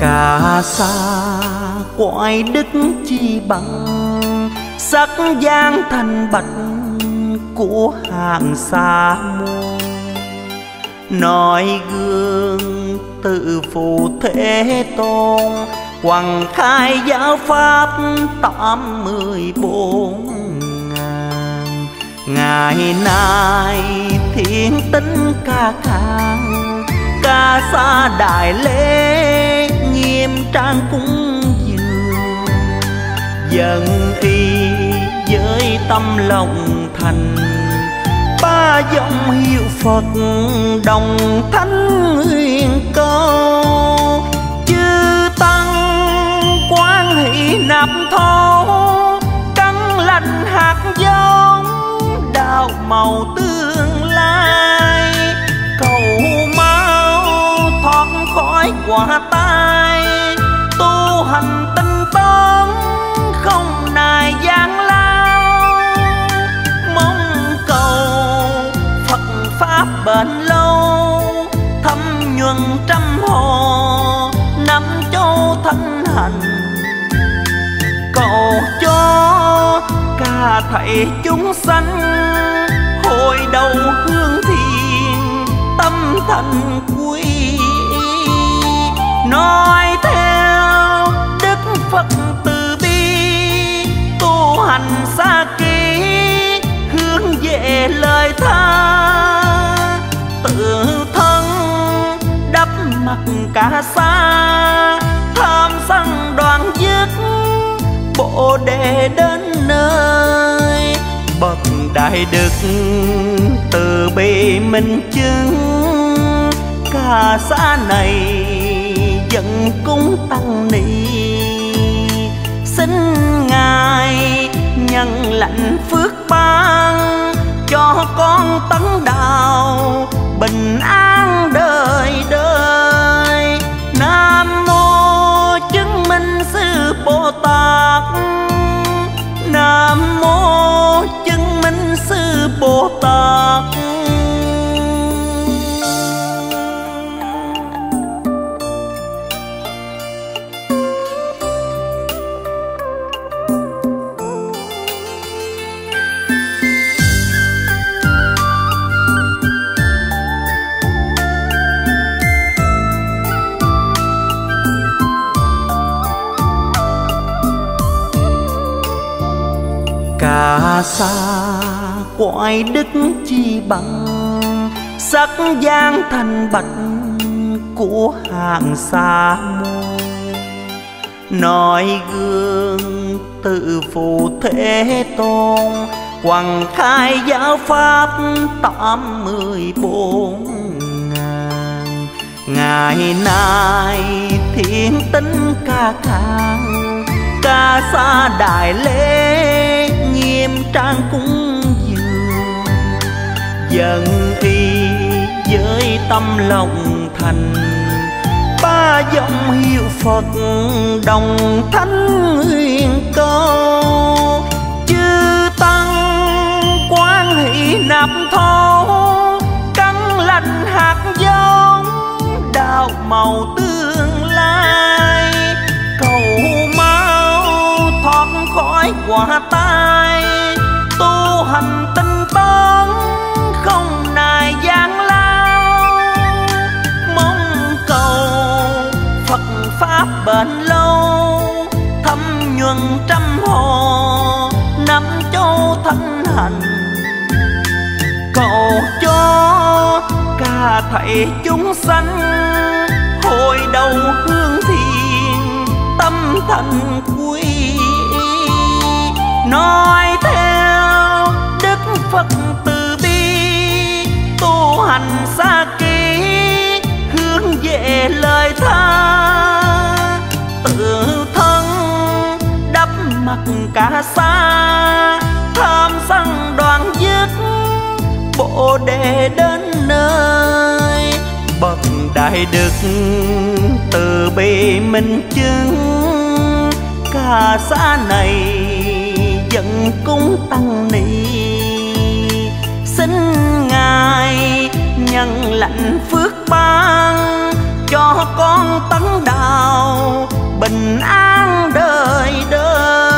cả xa quại đức chi bằng, sắc giang thành bạch của hàng xa môn. Nói gương tự phụ thế tôn Hoàng khai giáo pháp tám mươi bốn ngàn. Ngày nay thiên tính ca khang, Ca xa đại lễ trang cũng dường Dân y với tâm lòng thành, ba dòng hiệu Phật đồng thánh nguyện câu chư tăng quan hỷ nạp thô căng lành hạt giống đạo màu tương lai. Cầu mau thoát khỏi quả tai cả chúng sanh hồi đầu hương thiền tâm thành quy đại đức từ bi minh chứng cả xã này dân cúng tăng ni. Xin ngài nhân lạnh phước ban cho con tấn đạo bình an. Bồ tát xa quại đức chi bằng, sắc gian thành bạch của hàng xa môn. Nói gương tự phụ thế tôn Hoàng khai giáo pháp tám mươi bốn ngàn. Ngày nay thiên tính ca khang Ca xa đại lễ, nghiêm trang cúng Dân y với tâm lòng thành. Ba dòng hiệu Phật đồng thánh nguyện câu chư tăng quan hỷ nạp thô cắn lành hạt giống đạo màu tương lai. Cầu mau thoát khỏi quả ta pháp bền lâu thâm nhuần trăm hồ năm châu thanh hành. Cầu cho ca thầy chúng sanh, hồi đầu hương thiền, tâm thành quy nói theo mắt cả xa. Tham sân đoàn dứt bộ đề đến nơi. Bậc đại đức từ bi minh chứng cả xã này dân cúng tăng ni. Xin ngài nhân lạnh phước ban, cho con tấn đạo bình an đời đời.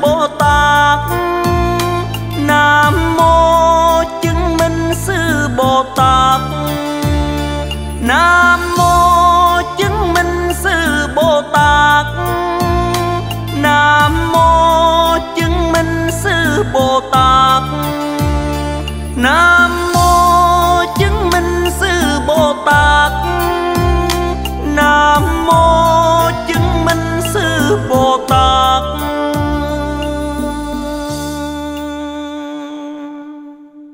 bồ tát